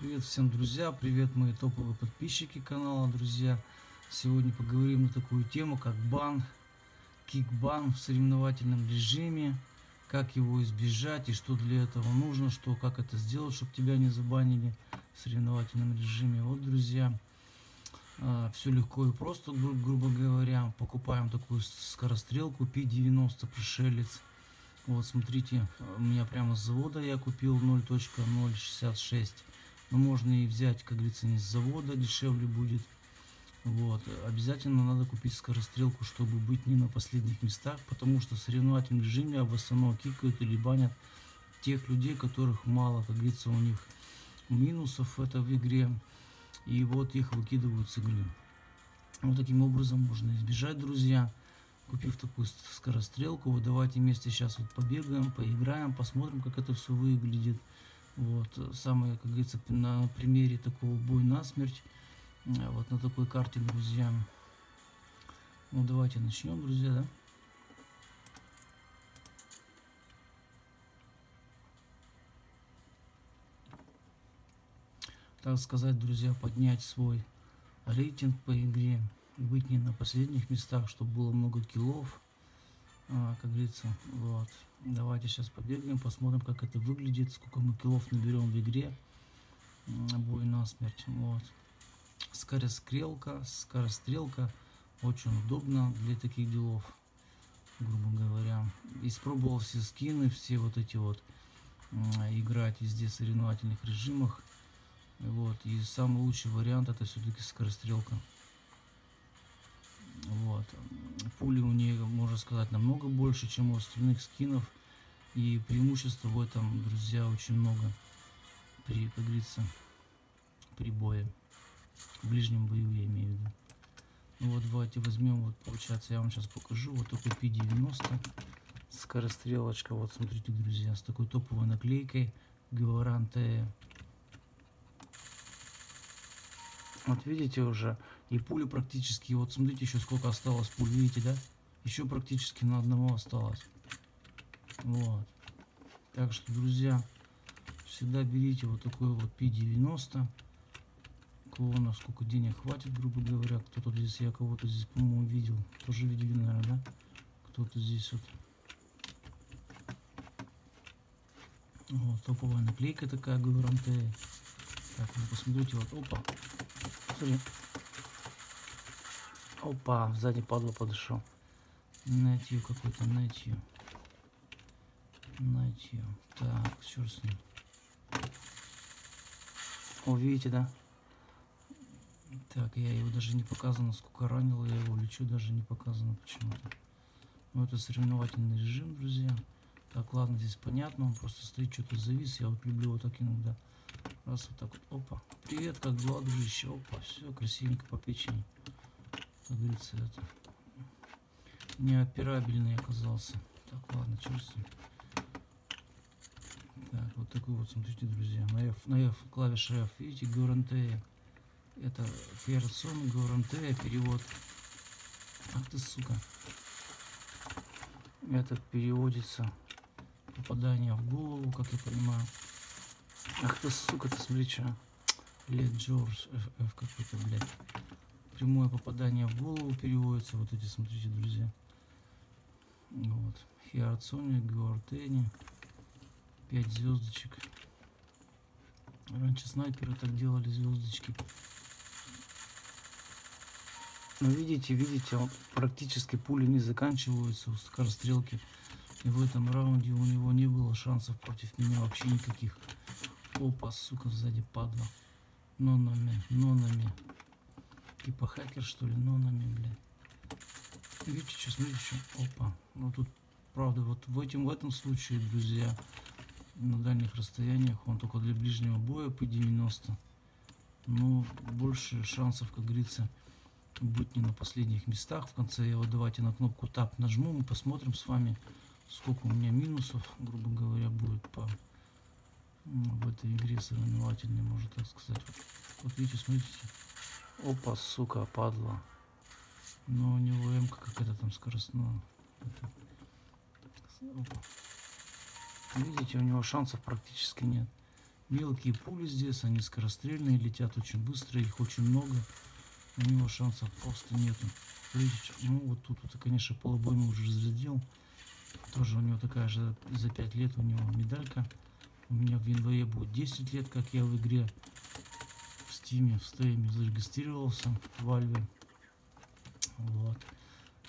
Привет всем, друзья! Привет, мои топовые подписчики канала, друзья! Сегодня поговорим на такую тему, как бан, кикбан в соревновательном режиме, как его избежать и что для этого нужно, что, как это сделать, чтобы тебя не забанили в соревновательном режиме. Вот, друзья, а, все легко и просто, гру грубо говоря. Покупаем такую скорострелку P90 пришелец. Вот, смотрите, у меня прямо с завода я купил 0.066 но ну, можно и взять, как говорится, не с завода, дешевле будет. Вот. Обязательно надо купить скорострелку, чтобы быть не на последних местах, потому что в соревновательном режиме в основном кикают или банят тех людей, которых мало, как говорится, у них минусов это в игре, и вот их выкидывают с игры. Вот таким образом можно избежать, друзья. Купив такую скорострелку, вот давайте вместе сейчас вот побегаем, поиграем, посмотрим, как это все выглядит. Вот, самое, как говорится, на примере такого боя насмерть, э, вот на такой карте, друзья. Ну, давайте начнем, друзья, да? Так сказать, друзья, поднять свой рейтинг по игре, быть не на последних местах, чтобы было много киллов, как говорится, вот. Давайте сейчас побегаем, посмотрим, как это выглядит, сколько мы килов наберем в игре. Бой на смерть. Вот. Скорострелка, скорострелка. Очень удобно для таких делов, грубо говоря. Испробовал все скины, все вот эти вот играть везде в соревновательных режимах. Вот. И самый лучший вариант это все-таки скорострелка. Вот. Пули у нее, можно сказать, намного больше, чем у остальных скинов. И преимуществ в этом, друзья, очень много. При, как говорится, при бое. В ближнем бою я имею в виду. Ну вот давайте возьмем, вот получается, я вам сейчас покажу. Вот такой P90. Скорострелочка, вот смотрите, друзья, с такой топовой наклейкой. Говоранте. Вот видите уже, и пули практически, вот смотрите еще сколько осталось пуль, видите, да? Еще практически на одного осталось. Вот. Так что, друзья, всегда берите вот такой вот P90. Кого сколько денег хватит, грубо говоря. Кто-то здесь, я кого-то здесь, по-моему, видел. Тоже видели, наверное, да? Кто-то здесь вот. Вот, топовая наклейка такая, говорю, Так, ну посмотрите, вот, опа. Смотри. Опа, сзади падла подошел. Нетью какой-то, нетью. Нетью. Так, черт с ним. О, видите, да? Так, я его даже не показано, сколько ранил я его лечу, даже не показано почему-то. Ну, это соревновательный режим, друзья. Так, ладно, здесь понятно, он просто стоит, что-то завис. Я вот люблю вот так иногда. Раз вот так вот, опа. Привет, как дела, дружище? Опа, все, красивенько по печени как говорится, это неоперабельный оказался. Так, ладно, чувствую. Так, вот такой вот, смотрите, друзья, на F, на F, клавиша F, видите, гарантия. Это операционный гарантия, перевод. Ах ты, сука. Это переводится попадание в голову, как я понимаю. Ах ты, сука, ты смотри, что. Блядь, Джордж, F, F какой-то, блядь прямое попадание в голову переводится. Вот эти, смотрите, друзья. Вот. Хиарцони, Гуартени. 5 звездочек. Раньше снайперы так делали звездочки. Но видите, видите, он практически пули не заканчиваются у скорострелки. И в этом раунде у него не было шансов против меня вообще никаких. Опа, сука, сзади падла. Нонами, нонами. Типа хакер что ли, нонами, блядь. Видите, что, смотрите, что. Опа. Ну тут, правда, вот в, этом в этом случае, друзья, на дальних расстояниях он только для ближнего боя по 90. Но больше шансов, как говорится, быть не на последних местах. В конце я вот давайте на кнопку тап нажму, мы посмотрим с вами, сколько у меня минусов, грубо говоря, будет по в этой игре соревновательной, можно так сказать. Вот, вот видите, смотрите. Опа, сука, падла. Но у него м какая-то там скоростная. Видите, у него шансов практически нет. Мелкие пули здесь, они скорострельные, летят очень быстро, их очень много. У него шансов просто нету. Видите, ну вот тут, вот, конечно, полубойму уже разрядил. Тоже у него такая же за 5 лет у него медалька. У меня в январе будет 10 лет, как я в игре в стиме, в стейме зарегистрировался в Valve. Вот.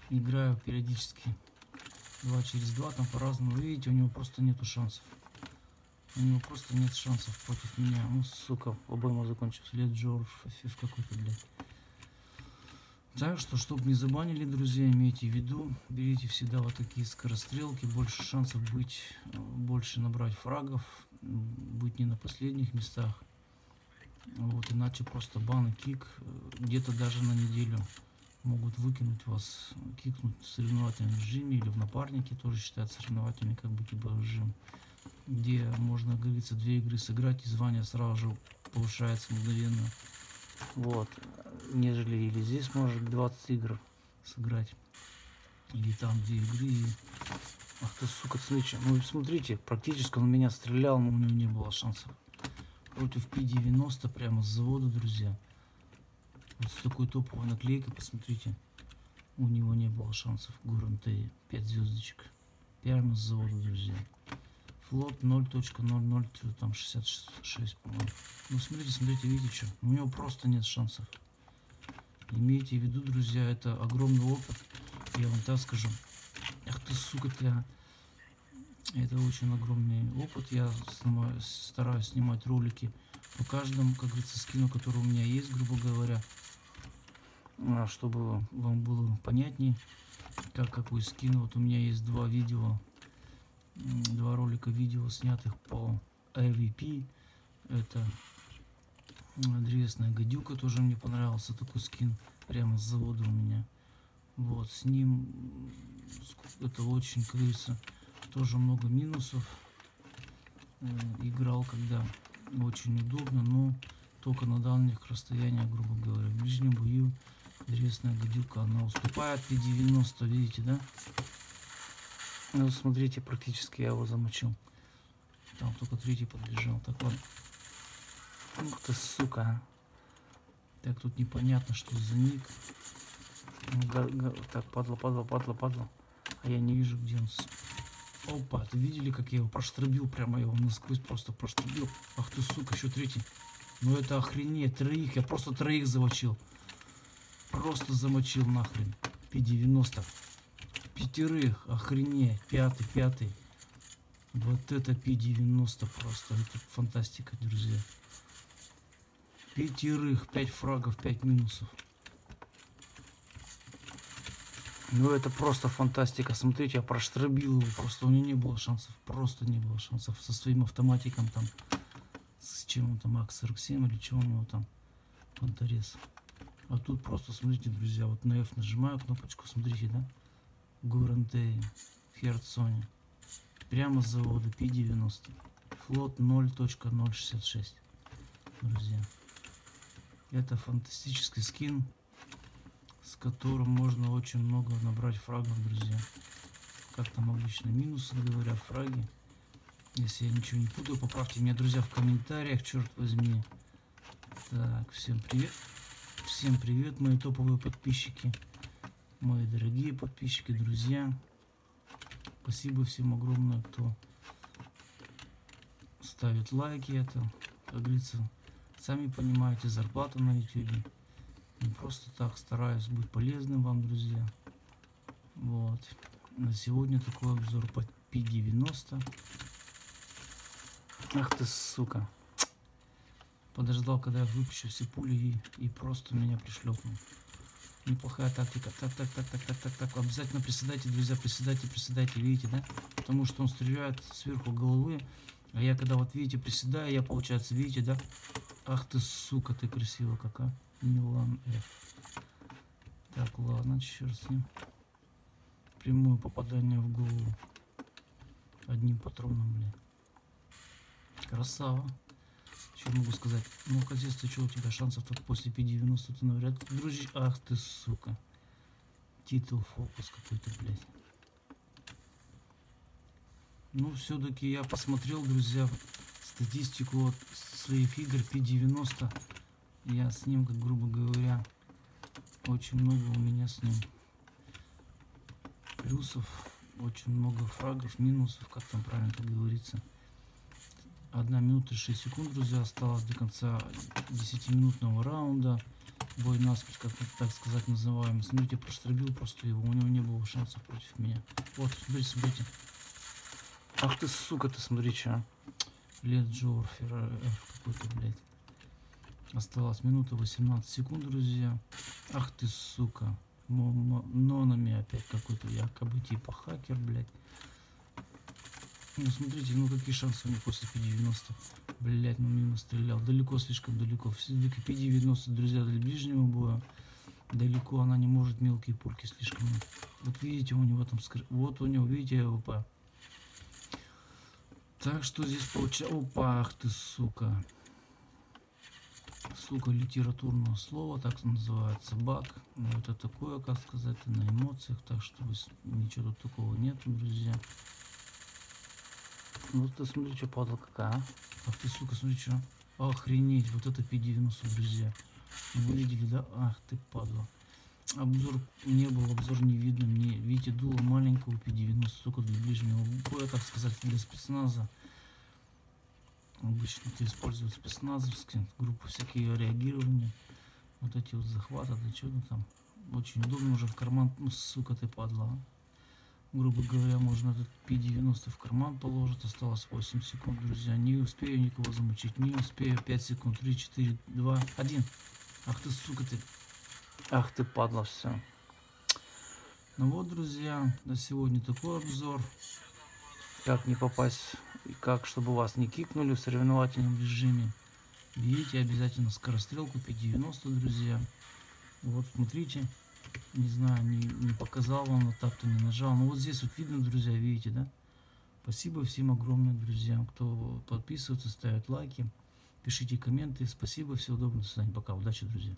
Играю периодически 2 через 2, там по-разному. Видите, у него просто нету шансов. У него просто нет шансов против меня. Ну, сука, обойма закончился. Лет Джордж Фафиф какой-то, блядь. Так что, чтобы не забанили, друзья, имейте в виду, берите всегда вот такие скорострелки, больше шансов быть, больше набрать фрагов, быть не на последних местах. Вот, иначе просто бан и кик где-то даже на неделю могут выкинуть вас, кикнуть в соревновательном режиме или в напарнике, тоже считается соревновательный как бы типа режим где можно, как говорится, две игры сыграть, и звание сразу же повышается мгновенно. Вот. Нежели или здесь может 20 игр сыграть. Или там две игры. И... Ты, сука, свеча. Ну, смотрите, практически он меня стрелял, но у него не было шансов. Против P90 прямо с завода, друзья. Вот с такой топовой наклейкой, посмотрите. У него не было шансов. Гуран 5 звездочек. Прямо с завода, друзья. Флот 0.00, там 66, по-моему. Ну, смотрите, смотрите, видите, что? У него просто нет шансов. Имейте в виду, друзья, это огромный опыт. Я вам так скажу. Ах ты, сука, ты. А. Это очень огромный опыт. Я стараюсь снимать ролики по каждому, как говорится, скину, который у меня есть, грубо говоря. А, чтобы вам было понятнее, как какой скин. Вот у меня есть два видео два ролика видео, снятых по AVP. Это древесная гадюка, тоже мне понравился такой скин, прямо с завода у меня. Вот, с ним это очень, как говорится, тоже много минусов. Э, играл, когда очень удобно, но только на дальних расстояниях, грубо говоря. В ближнем бою древесная гадюка, она уступает P90, видите, да? Ну, смотрите, практически я его замочил. Там только третий подбежал. Так, ладно. Ух ты, сука. А. Так, тут непонятно, что за ник. Ну, так, падла, падла, падла, падла. А я не вижу, где он. Опа, ты видели, как я его проштробил? Прямо его насквозь просто проштробил. Ах ты, сука, еще третий. Ну это охренеть, троих. Я просто троих замочил. Просто замочил нахрен. P90 пятерых, охренеть, пятый, пятый. Вот это P90 просто, это фантастика, друзья. Пятерых, пять фрагов, пять минусов. Ну это просто фантастика. Смотрите, я проштробил его, просто у него не было шансов, просто не было шансов. Со своим автоматиком там, с чем он там, АК-47 или что у него там, Панторез. А тут просто, смотрите, друзья, вот на F нажимаю кнопочку, смотрите, да? Гурантей, Херцоне. Прямо с завода P90. Флот 0.066. Друзья. Это фантастический скин, с которым можно очень много набрать фрагов, друзья. Как там обычно минусы говорят, фраги. Если я ничего не путаю, поправьте меня, друзья, в комментариях, черт возьми. Так, всем привет. Всем привет, мои топовые подписчики мои дорогие подписчики, друзья. Спасибо всем огромное, кто ставит лайки. Это, как говорится, сами понимаете, зарплата на YouTube. Просто так стараюсь быть полезным вам, друзья. Вот. На сегодня такой обзор по P90. Ах ты, сука. Подождал, когда я выпущу все пули и, и просто меня пришлепнул. Неплохая тактика. Так, так, так, так, так, так, так. Обязательно приседайте, друзья, приседайте, приседайте, видите, да? Потому что он стреляет сверху головы. А я когда вот видите, приседаю, я получается, видите, да? Ах ты, сука, ты красиво какая. Милан F. Так, ладно, черт с ним. Прямое попадание в голову. Одним патроном, блин. Красава. Что могу сказать? Ну, козец, ты что, у тебя шансов только после P90 ты навряд Дружи, ах ты, сука. Титул фокус какой-то, блядь. Ну, все-таки я посмотрел, друзья, статистику от своих игр P90. Я с ним, как грубо говоря, очень много у меня с ним плюсов, очень много фрагов, минусов, как там правильно как говорится. Одна минута 6 секунд, друзья, осталось до конца 10-минутного раунда. Бой насмерть, как так сказать, называемый. Смотрите, прострелил просто его, у него не было шансов против меня. Вот, смотрите, смотрите. Ах ты, сука, ты смотри, что. Лет Джорфер какой-то, блядь. Осталось минута 18 секунд, друзья. Ах ты, сука. Нонами опять какой-то якобы типа хакер, блядь. Ну смотрите, ну какие шансы у них после P90. Блять, ну мимо стрелял. Далеко, слишком далеко. Все-таки P90, друзья, для ближнего боя. Далеко она не может, мелкие пульки слишком. Вот видите, у него там скр... Вот у него, видите, AWP. Так что здесь получается... Опа, ах ты, сука. Сука, литературного слова, так называется, баг. Ну, это такое, как сказать, на эмоциях. Так что ничего тут такого нету, друзья. Вот ты смотри, что падла какая, а? Ах ты, сука, смотри, что. Охренеть, вот это P90, друзья. Вы видели, да? Ах ты, падла. Обзор не был, обзор не видно. Мне, видите, дуло маленького P90, только для ближнего боя, так сказать, для спецназа. Обычно это используют спецназовские группы всякие реагирования. Вот эти вот захваты, да что-то там. Очень удобно уже в карман, ну, сука ты падла. Грубо говоря, можно этот P90 в карман положить. Осталось 8 секунд, друзья. Не успею никого замочить, не успею. 5 секунд, 3, 4, 2, 1. Ах ты, сука ты. Ах ты, падла, все. Ну вот, друзья, на сегодня такой обзор. Как не попасть, и как, чтобы вас не кикнули в соревновательном режиме. Видите, обязательно скорострелку P90, друзья. Вот, смотрите не знаю, не, не показал вам, вот так-то не нажал. Но вот здесь вот видно, друзья, видите, да? Спасибо всем огромное, друзьям, кто подписывается, ставит лайки, пишите комменты. Спасибо, всего доброго, до свидания, пока, удачи, друзья.